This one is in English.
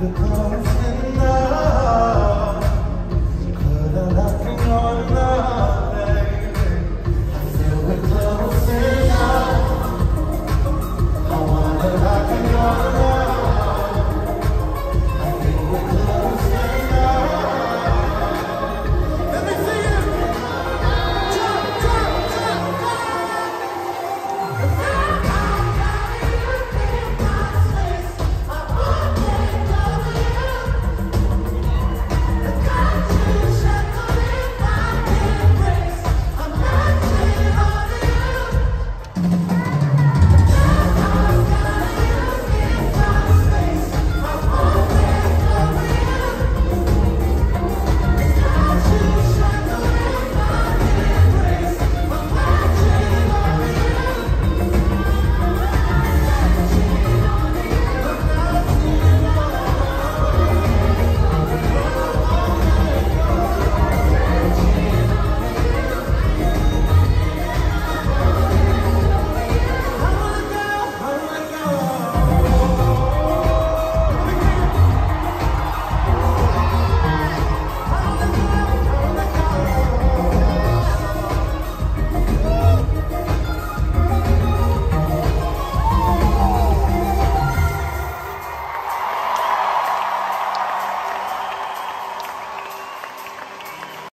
The cause